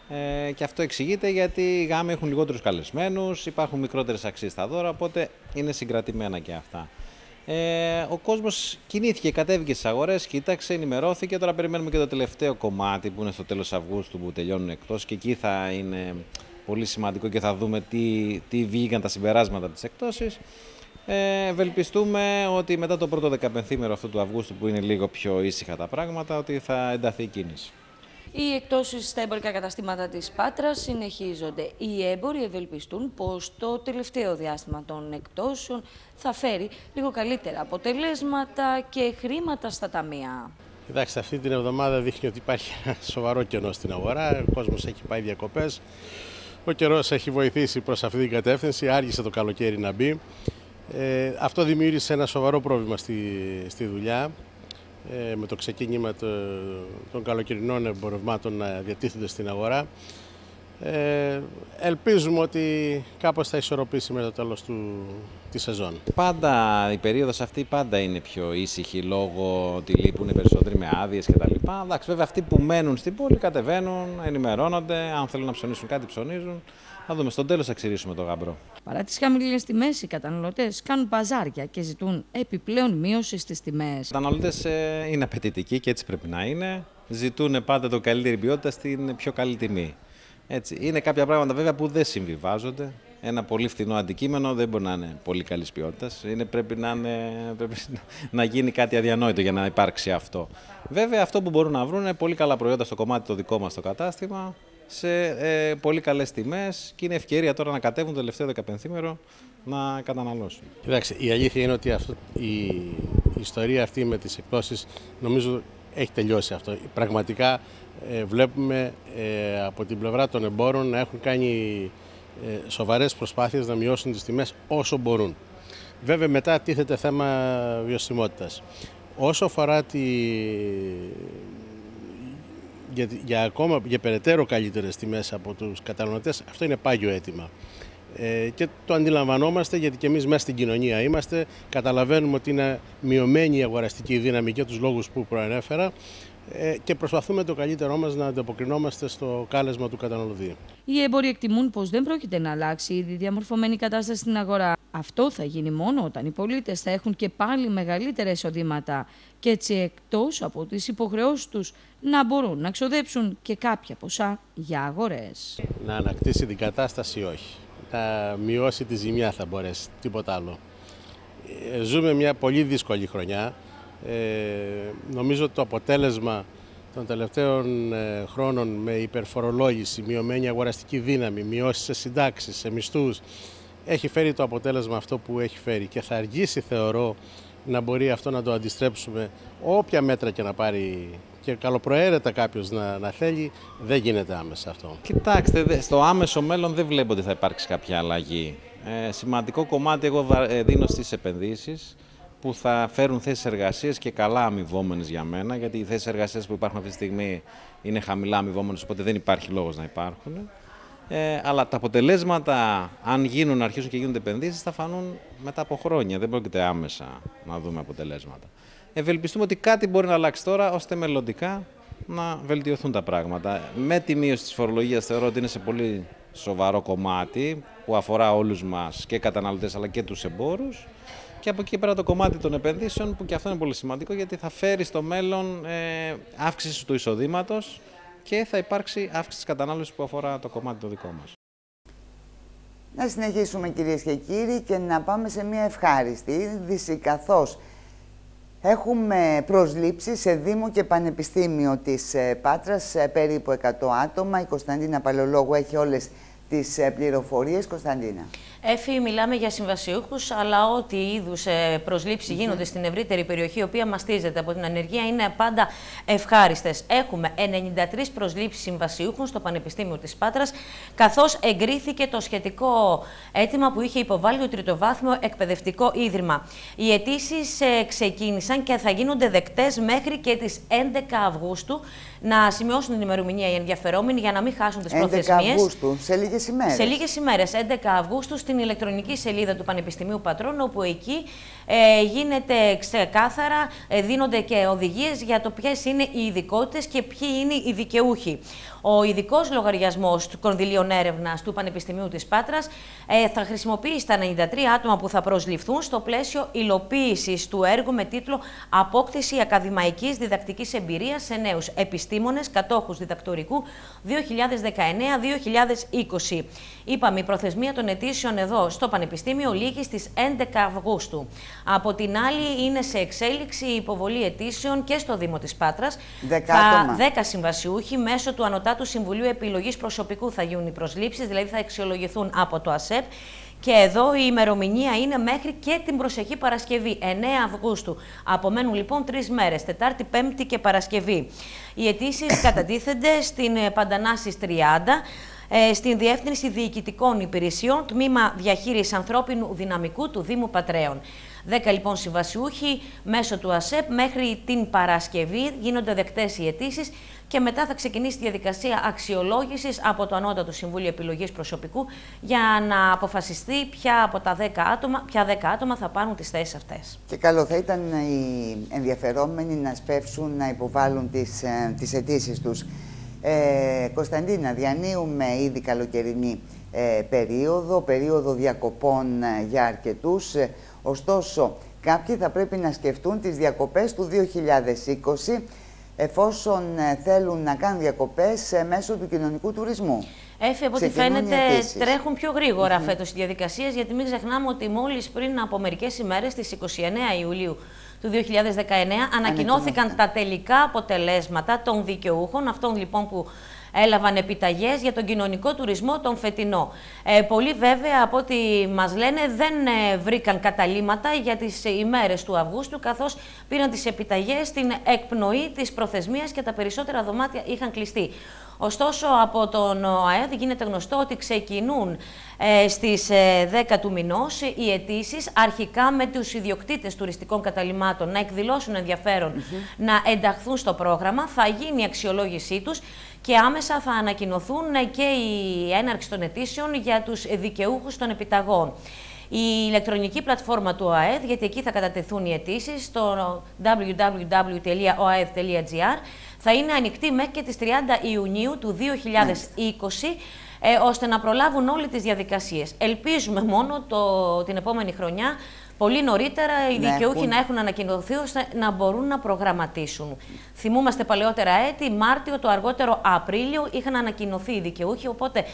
ε, και αυτό εξηγείται γιατί οι γάμοι έχουν λιγότερους καλεσμένους, υπάρχουν μικρότερες αξίες στα δώρα, οπότε είναι συγκρατημένα και αυτά. Ε, ο κόσμος κινήθηκε, κατέβηκε στις αγορές, κοίταξε, ενημερώθηκε. Τώρα περιμένουμε και το τελευταίο κομμάτι που είναι στο τέλος Αυγούστου που τελειώνουν εκτός και εκεί θα είναι πολύ σημαντικό και θα δούμε τι, τι βγήκαν τα συμπεράσματα της εκτόσης. Ε, ευελπιστούμε ότι μετά το πρώτο δεκαπενθήμερο αυτού του Αυγούστου που είναι λίγο πιο ήσυχα τα πράγματα ότι θα ενταθεί η κίνηση. Οι εκτόσει στα εμπορικά καταστήματα της Πάτρας συνεχίζονται. Οι έμποροι ευελπιστούν πως το τελευταίο διάστημα των εκτόσεων θα φέρει λίγο καλύτερα αποτελέσματα και χρήματα στα ταμεία. Κοιτάξτε, αυτή την εβδομάδα δείχνει ότι υπάρχει ένα σοβαρό κενό στην αγορά. Ο κόσμος έχει πάει διακοπές. Ο καιρός έχει βοηθήσει προς αυτή την κατεύθυνση. Άργησε το καλοκαίρι να μπει. Ε, αυτό δημιούργησε ένα σοβαρό πρόβλημα στη, στη δουλειά. Ε, με το ξεκίνημα των καλοκαιρινών εμπορευμάτων να διατίθενται στην αγορά. Ε, ελπίζουμε ότι κάπως θα ισορροπήσει με το τέλος του, της σεζόν. Πάντα η περίοδος αυτή πάντα είναι πιο ήσυχη λόγω ότι λείπουν περισσότεροι με άδειες κτλ. Εντάξει, βέβαια αυτοί που μένουν στην πόλη κατεβαίνουν, ενημερώνονται, αν θέλουν να ψωνίσουν κάτι ψωνίζουν. Θα δούμε, στον τέλος θα ξηρίσουμε το γαμπρό. Παρά τι χαμηλές τιμές, οι καταναλωτές κάνουν παζάρια και ζητούν επιπλέον μείωση στις τιμές. Οι καταναλωτές ε, είναι απαιτητικοί και έτσι πρέπει να είναι. Ζητούν πάντα το καλύτερη ποιότητα στην πιο καλή τιμή. Έτσι. Είναι κάποια πράγματα βέβαια που δεν συμβιβάζονται. Ένα πολύ φθηνό αντικείμενο δεν μπορεί να είναι πολύ καλής ποιότητας. Πρέπει, να, πρέπει να γίνει κάτι αδιανόητο για να υπάρξει αυτό. Βέβαια, αυτό που μπορούν να βρουν είναι πολύ καλά προϊόντα στο κομμάτι το δικό μας στο κατάστημα σε ε, πολύ καλές τιμές και είναι ευκαιρία τώρα να κατέβουν το τελευταίο 15 να καταναλώσουν. Κοιτάξτε, η αλήθεια είναι ότι αυτό, η, ιστορία αυτή με τις εκπτώσεις νομίζω έχει τελειώσει αυτό. Πραγματικά ε, βλέπουμε ε, από την πλευρά των εμπόρων να έχουν κάνει ε, σοβαρές προσπάθειες να μειώσουν τις τιμές όσο μπορούν. Βέβαια μετά τίθεται θέμα βιωσιμότητας. Όσο αφορά τη, για, για, ακόμα, για περαιτέρω καλύτερες τιμές από τους καταναλωτές, αυτό είναι πάγιο αίτημα. Ε, και το αντιλαμβανόμαστε γιατί και εμείς μέσα στην κοινωνία είμαστε, καταλαβαίνουμε ότι είναι μειωμένη η αγοραστική δύναμη και τους λόγους που προανέφερα ε, και προσπαθούμε το καλύτερό μας να ανταποκρινόμαστε στο κάλεσμα του καταναλωτή. Οι έμποροι εκτιμούν πως δεν πρόκειται να αλλάξει η διαμορφωμένη κατάσταση στην αγορά. Αυτό θα γίνει μόνο όταν οι πολίτες θα έχουν και πάλι μεγαλύτερα εισοδήματα και έτσι εκτός από τις υποχρεώσεις τους να μπορούν να ξοδέψουν και κάποια ποσά για αγορές. Να ανακτήσει την κατάσταση όχι. Να μειώσει τη ζημιά θα μπορέσει, τίποτα άλλο. Ε, ζούμε μια πολύ δύσκολη χρονιά. Ε, νομίζω ότι το αποτέλεσμα των τελευταίων ε, χρόνων με υπερφορολόγηση, μειωμένη αγοραστική δύναμη, μειώσεις σε συντάξεις, σε μισθούς, έχει φέρει το αποτέλεσμα αυτό που έχει φέρει και θα αργήσει θεωρώ να μπορεί αυτό να το αντιστρέψουμε όποια μέτρα και να πάρει και καλοπροαίρετα κάποιος να, να θέλει, δεν γίνεται άμεσα αυτό. Κοιτάξτε, στο άμεσο μέλλον δεν βλέπω ότι θα υπάρξει κάποια αλλαγή. Ε, σημαντικό κομμάτι εγώ ε, δίνω στις επενδύσεις που θα φέρουν θέσεις εργασίας και καλά αμοιβόμενες για μένα, γιατί οι θέσεις εργασίας που υπάρχουν αυτή τη στιγμή είναι χαμηλά αμοιβόμενες, οπότε δεν υπάρχει λόγος να υπάρχουν. Ε, αλλά τα αποτελέσματα, αν γίνουν, αρχίσουν και γίνονται επενδύσεις, θα φανούν μετά από χρόνια. Δεν πρόκειται άμεσα να δούμε αποτελέσματα. Ευελπιστούμε ότι κάτι μπορεί να αλλάξει τώρα, ώστε μελλοντικά να βελτιωθούν τα πράγματα. Με τη μείωση της φορολογίας θεωρώ ότι είναι σε πολύ σοβαρό κομμάτι που αφορά όλους μας και καταναλωτές αλλά και τους εμπόρους και από εκεί πέρα το κομμάτι των επενδύσεων που και αυτό είναι πολύ σημαντικό γιατί θα φέρει στο μέλλον ε, αύξηση του εισοδήματος και θα υπάρξει αύξηση της κατανάλωσης που αφορά το κομμάτι το δικό μας. Να συνεχίσουμε κυρίες και κύριοι και να πάμε σε μια ευχάριστη είδηση καθώς έχουμε προσλήψει σε Δήμο και Πανεπιστήμιο της ε, Πάτρας ε, περίπου 100 άτομα. Η Κωνσταντίνα Παλαιολόγου έχει όλες τις πληροφορίες. Κωνσταντίνα. Έφη, μιλάμε για συμβασιούχους, αλλά ό,τι είδους ε, προσλήψεις γίνονται στην ευρύτερη περιοχή, η οποία μαστίζεται από την ανεργία, είναι πάντα ευχάριστες. Έχουμε 93 προσλήψεις συμβασιούχων στο Πανεπιστήμιο της Πάτρας, καθώς εγκρίθηκε το σχετικό αίτημα που είχε υποβάλει το Τριτοβάθμιο Εκπαιδευτικό Ίδρυμα. Οι αιτήσεις ε, ξεκίνησαν και θα γίνονται δεκτές μέχρι και τις 11 Αυγούστου να σημειώσουν την ημερομηνία οι ενδιαφερόμενοι για να μην χάσουν τις προθεσμίες. 11 Αυγούστου, σε λίγες ημέρες. Σε λίγες ημέρες, 11 Αυγούστου, στην ηλεκτρονική σελίδα του Πανεπιστημίου Πατρών, όπου εκεί ε, γίνεται ξεκάθαρα, ε, δίνονται και οδηγίες για το ποιες είναι οι ειδικότητες και ποιοι είναι οι δικαιούχοι. Ο ειδικός λογαριασμός του κονδυλίων έρευνας του Πανεπιστημίου της Πάτρας ε, θα χρησιμοποιήσει τα 93 άτομα που θα προσληφθούν στο πλαίσιο υλοποίησης του έργου με τίτλο Απόκτηση ακαδημαϊκής διδακτικής εμπειρίας σε νέους επιστήμονες κατόχους διδακτορικού 2019-2020. Είπαμε, η προθεσμία των αιτήσεων εδώ στο Πανεπιστήμιο λήγει στις 11 Αυγούστου. Από την άλλη είναι σε εξέλιξη η υποβολή αιτήσεων και στο Δήμο της Πάτρας. Δεκάτομα. Θα, 10 συμβασιούχοι μέσω του Ανωτάτου Συμβουλίου Επιλογής Προσωπικού θα γίνουν οι προσλήψεις, δηλαδή θα αξιολογηθούν από το ΑΣΕΠ. Και εδώ η ημερομηνία είναι μέχρι και την προσεχή Παρασκευή, 9 Αυγούστου. Απομένουν λοιπόν τρεις μέρες, Τετάρτη, Πέμπτη και Παρασκευή. Οι αιτήσεις κατατίθενται στην ε, Παντανάση 30 ε, στην Διεύθυνση Διοικητικών Υπηρεσιών, Τμήμα Διαχείρισης Ανθρώπινου Δυναμικού του Δήμου Πατρέων. 10 λοιπόν συμβασιούχοι μέσω του ΑΣΕΠ μέχρι την Παρασκευή γίνονται δεκτές οι αιτήσεις και μετά θα ξεκινήσει η διαδικασία αξιολόγησης από το Ανώτατο Συμβούλιο Επιλογής Προσωπικού για να αποφασιστεί ποια από τα 10 άτομα, ποια 10 άτομα θα πάρουν τις θέσεις αυτές. Και καλό θα ήταν οι ενδιαφερόμενοι να σπεύσουν να υποβάλουν τις τις ε, αιτήσεις τους. Ε, Κωνσταντίνα, διανύουμε ήδη καλοκαιρινή ε, περίοδο, περίοδο διακοπών ε, για αρκετούς. Ε, ωστόσο, κάποιοι θα πρέπει να σκεφτούν τις διακοπές του 2020 εφόσον θέλουν να κάνουν διακοπές μέσω του κοινωνικού τουρισμού. Έφη, από ό,τι φαίνεται, τρέχουν πιο γρήγορα mm -hmm. φέτος οι διαδικασίες, γιατί μην ξεχνάμε ότι μόλις πριν από μερικές ημέρες, στις 29 Ιουλίου του 2019, ανακοινώθηκαν τα τελικά αποτελέσματα των δικαιούχων, αυτών λοιπόν που έλαβαν επιταγές για τον κοινωνικό τουρισμό τον φετινό. Ε, πολλοί βέβαια από ό,τι μας λένε δεν ε, βρήκαν καταλήματα για τις ημέρες του Αυγούστου καθώς πήραν τις επιταγές στην εκπνοή της προθεσμίας και τα περισσότερα δωμάτια είχαν κλειστεί. Ωστόσο, από τον ΟΑΕΔ γίνεται γνωστό ότι ξεκινούν ε, στις 10 ε, του μηνός οι αιτήσεις αρχικά με τους ιδιοκτήτες τουριστικών καταλήμματων να εκδηλώσουν ενδιαφέρον να ενταχθούν στο πρόγραμμα. Θα γίνει η αξιολόγησή τους και άμεσα θα ανακοινωθούν και η έναρξη των αιτήσεων για τους δικαιούχους των επιταγών. Η ηλεκτρονική πλατφόρμα του ΟΑΕΔ, γιατί εκεί θα κατατεθούν οι αιτήσεις στο www.oaed.gr, θα είναι ανοιχτή μέχρι και τις 30 Ιουνίου του 2020, ε, ώστε να προλάβουν όλες τις διαδικασίες. Ελπίζουμε μόνο το, την επόμενη χρονιά πολύ νωρίτερα οι ναι, δικαιούχοι να έχουν ανακοινωθεί ώστε να μπορούν να προγραμματίσουν. Θυμούμαστε παλαιότερα έτη, Μάρτιο, το αργότερο Απρίλιο είχαν ανακοινωθεί οι δικαιούχοι, οπότε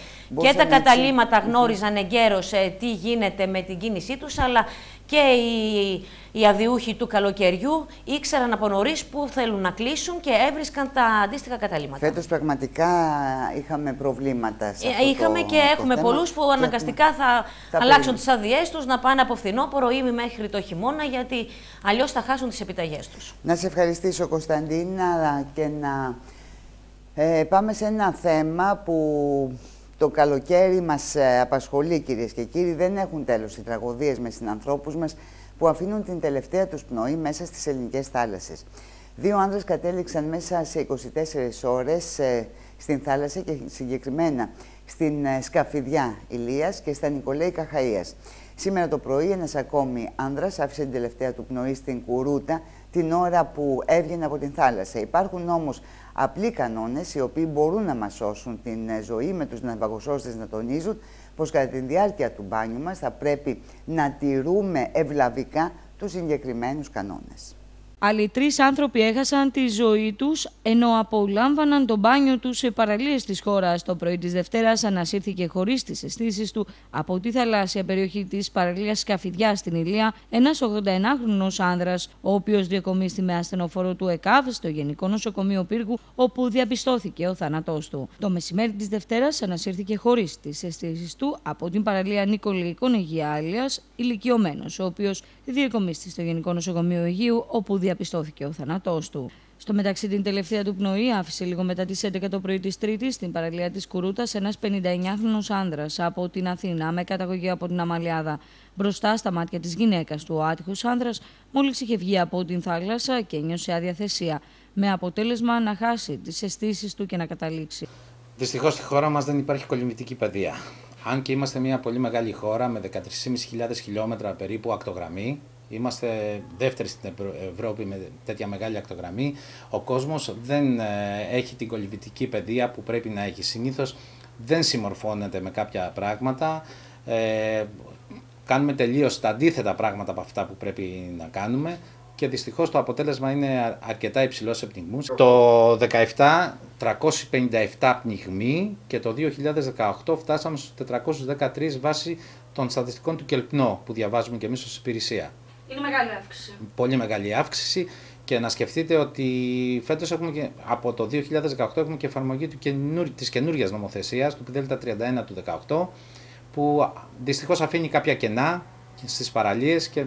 και τα καταλήμματα γνώριζαν εγκαίρως ε, τι γίνεται με την κίνησή τους, αλλά και οι, οι αδιούχοι του καλοκαιριού ήξεραν από νωρίς που θέλουν να κλείσουν και έβρισκαν τα αντίστοιχα καταλήμματα. Φέτος πραγματικά είχαμε προβλήματα. Σε ε, αυτό είχαμε το, και έχουμε πολλούς που αναγκαστικά θα, θα αλλάξουν τις άδειέ τους, να πάνε από φθινόπωρο ή μέχρι το χειμώνα, γιατί αλλιώς θα χάσουν τις επιταγές τους. Να σε ευχαριστήσω, Κωνσταντίνα, και να ε, πάμε σε ένα θέμα που το καλοκαίρι μας ε, απασχολεί κυρίες και κύριοι. Δεν έχουν τέλος οι τραγωδίες με συνανθρώπους μας που αφήνουν την τελευταία τους πνοή μέσα στις ελληνικές θάλασσες. Δύο άνδρες κατέληξαν μέσα σε 24 ώρες ε, στην θάλασσα και συγκεκριμένα στην ε, Σκαφιδιά Ηλίας και στα Νικολέη Καχαΐας. Σήμερα το πρωί ένας ακόμη άνδρας άφησε την τελευταία του πνοή στην Κουρούτα την ώρα που έβγαινε από την θάλασσα. Υπάρχουν όμως απλοί κανόνες οι οποίοι μπορούν να μας σώσουν την ε, ζωή με τους ναυαγοσώστες να τονίζουν πως κατά τη διάρκεια του μπάνιου μας θα πρέπει να τηρούμε ευλαβικά τους συγκεκριμένους κανόνες. Άλλοι τρεις άνθρωποι έχασαν τη ζωή τους ενώ απολάμβαναν τον μπάνιο τους σε παραλίες της χώρας. Το πρωί της Δευτέρας ανασύρθηκε χωρίς τις αισθήσεις του από τη θαλάσσια περιοχή της παραλίας Σκαφιδιά στην Ηλία ένας 81χρονο άνδρας, ο οποίος διακομίστη με ασθενοφόρο του ΕΚΑΒ στο Γενικό Νοσοκομείο Πύργου, όπου διαπιστώθηκε ο θάνατός του. Το μεσημέρι της Δευτέρας ανασύρθηκε χωρίς τις αισθήσεις του από την παραλία Νικολαϊκών Αιγιάλια, ηλικιωμένος, ο οποίος διεκομίστη στο Γενικό Νοσοκομείο Αιγείου, όπου διαπιστώθηκε ο θάνατός του. Στο μεταξύ, την τελευταία του πνοή άφησε λίγο μετά τις 11 το πρωί της Τρίτης στην παραλία της Κουρούτα ένας 59χρονο άνδρας από την Αθήνα με καταγωγή από την Αμαλιάδα. Μπροστά στα μάτια της γυναίκας του, ο άτυχος άνδρας μόλις είχε βγει από την θάλασσα και ένιωσε αδιαθεσία, με αποτέλεσμα να χάσει τις αισθήσεις του και να καταλήξει. Δυστυχώς στη χώρα μας δεν υπάρχει κολυμβητική παιδεία. Αν και είμαστε μια πολύ μεγάλη χώρα με 13.500 χιλιόμετρα περίπου ακτογραμμή, Είμαστε δεύτεροι στην Ευρώπη με τέτοια μεγάλη ακτογραμμή. Ο κόσμος δεν ε, έχει την κολυβητική παιδεία που πρέπει να έχει. Συνήθως δεν συμμορφώνεται με κάποια πράγματα. Ε, κάνουμε τελείως τα αντίθετα πράγματα από αυτά που πρέπει να κάνουμε και δυστυχώς το αποτέλεσμα είναι αρκετά υψηλός σε πνιγμούς. Το 17 357 πνιγμοί και το 2018 φτάσαμε στους 413 βάσει των στατιστικών του Κελπνό που διαβάζουμε και εμείς ως υπηρεσία. Είναι μεγάλη αύξηση. Πολύ μεγάλη αύξηση και να σκεφτείτε ότι φέτος έχουμε και, από το 2018 έχουμε και εφαρμογή του καινούργ, της καινούργιας νομοθεσίας, του ΠΔΕΛΤΑ 31 του 2018, που δυστυχώς αφήνει κάποια κενά στις παραλίες και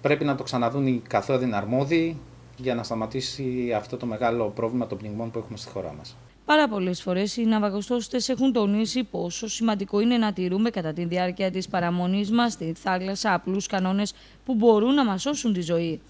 πρέπει να το ξαναδούν οι καθόδιν αρμόδιοι για να σταματήσει αυτό το μεγάλο πρόβλημα των πνιγμών που έχουμε στη χώρα μας. Πάρα πολλές φορές οι ναυαγοστόστες έχουν τονίσει πόσο σημαντικό είναι να τηρούμε κατά τη διάρκεια της παραμονής μας στη θάλασσα απλούς κανόνες που μπορούν να μας σώσουν τη ζωή.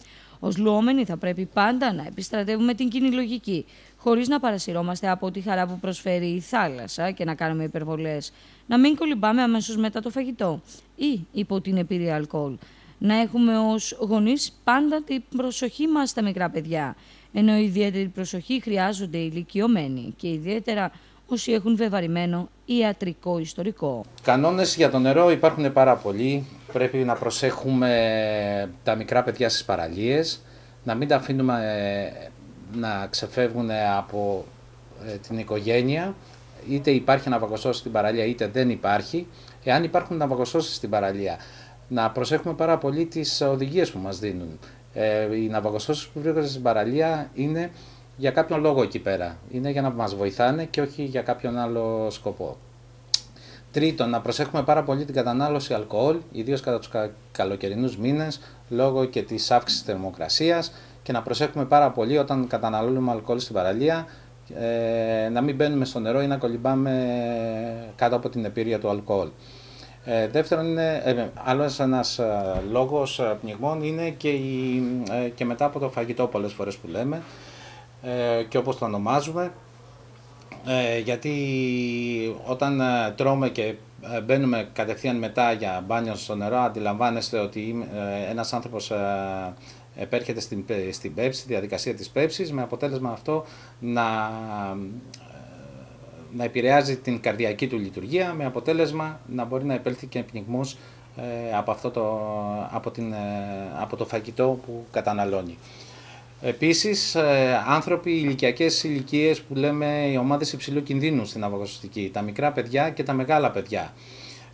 Ω λουόμενοι θα πρέπει πάντα να επιστρατεύουμε την κοινή λογική, χωρίς να παρασυρώμαστε από τη χαρά που προσφέρει η θάλασσα και να κάνουμε υπερβολές. Να μην κολυμπάμε αμέσως μετά το φαγητό ή υπό την επίρρεια αλκοόλ. Να έχουμε ως γονείς πάντα την προσοχή μας στα μικρά παιδιά. Ενώ ιδιαίτερη προσοχή χρειάζονται οι ηλικιωμένοι και ιδιαίτερα όσοι έχουν βεβαρημένο ιατρικό ιστορικό. Κανόνες για το νερό υπάρχουν πάρα πολλοί. Πρέπει να προσέχουμε τα μικρά παιδιά στις παραλίες, να μην τα αφήνουμε ε, να ξεφεύγουν από ε, την οικογένεια. Είτε υπάρχει ναυαγοσώση στην παραλία είτε δεν υπάρχει. Εάν υπάρχουν ναυαγοσώσεις στην παραλία, να προσέχουμε πάρα πολύ τις οδηγίες που μας δίνουν. Ε, οι ναυαγοσώσεις που βρίσκονται στην παραλία είναι για κάποιον λόγο εκεί πέρα. Είναι για να μας βοηθάνε και όχι για κάποιον άλλο σκοπό. Τρίτον, να προσέχουμε πάρα πολύ την κατανάλωση αλκοόλ, ιδίως κατά τους καλοκαιρινούς μήνες, λόγω και της αύξησης τη θερμοκρασίας και να προσέχουμε πάρα πολύ όταν καταναλώνουμε αλκοόλ στην παραλία, ε, να μην μπαίνουμε στο νερό ή να κολυμπάμε κάτω από την επίρρεια του αλκοόλ. Ε, δεύτερον, είναι, ε, άλλος ένας ε, λόγος ε, πνιγμών είναι και, η, ε, και μετά από το φαγητό πολλές φορές που λέμε ε, και όπως το ονομάζουμε, ε, γιατί όταν ε, τρώμε και ε, μπαίνουμε κατευθείαν μετά για μπάνιο στο νερό, αντιλαμβάνεστε ότι ε, ένας άνθρωπος επέρχεται στην, στην πέψη, στη διαδικασία της πέψης, με αποτέλεσμα αυτό να, να επηρεάζει την καρδιακή του λειτουργία, με αποτέλεσμα να μπορεί να επέλθει και πνιγμός από, αυτό το, από, την, από το φαγητό που καταναλώνει. Επίσης, ε, άνθρωποι ηλικιακές ηλικίες που λέμε οι ομάδες υψηλού κινδύνου στην αβαγοσωστική, τα μικρά παιδιά και τα μεγάλα παιδιά.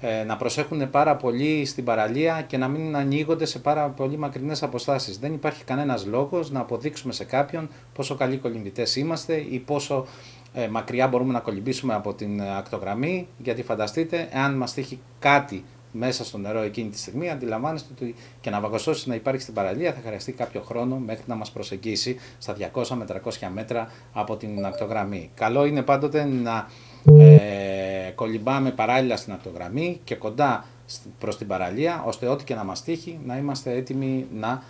Ε, να προσέχουν πάρα πολύ στην παραλία και να μην ανοίγονται σε πάρα πολύ μακρινές αποστάσεις. Δεν υπάρχει κανένας λόγος να αποδείξουμε σε κάποιον πόσο καλοί κολυμπητές είμαστε ή πόσο ε, μακριά μπορούμε να κολυμπήσουμε από την ακτογραμμή, γιατί φανταστείτε, εάν μας τύχει κάτι μέσα στο νερό εκείνη τη στιγμή, αντιλαμβάνεστε ότι και να βαγοσώσει να υπάρχει στην παραλία θα χρειαστεί κάποιο χρόνο μέχρι να μας προσεγγίσει στα 200 με 300 μέτρα από την ακτογραμμή. Καλό είναι πάντοτε να ε, κολυμπάμε παράλληλα στην ακτογραμμή και κοντά προς την παραλία, ώστε ό,τι και να μας τύχει να είμαστε έτοιμοι να,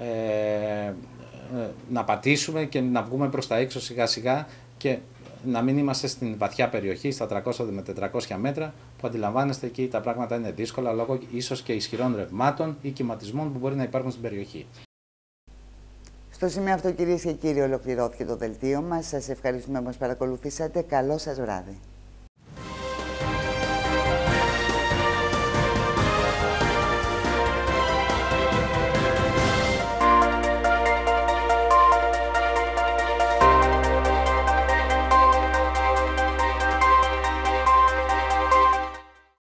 ε, ε, να πατήσουμε και να βγούμε προς τα έξω σιγά σιγά και να μην είμαστε στην βαθιά περιοχή, στα 300 με 400 μέτρα, που αντιλαμβάνεστε εκεί τα πράγματα είναι δύσκολα λόγω ίσως και ισχυρών ρευμάτων ή κυματισμών που μπορεί να υπάρχουν στην περιοχή. Στο σημείο αυτό κυρίες και κύριοι ολοκληρώθηκε το δελτίο μας. Σας ευχαριστούμε που μας παρακολουθήσατε. Καλό σας βράδυ.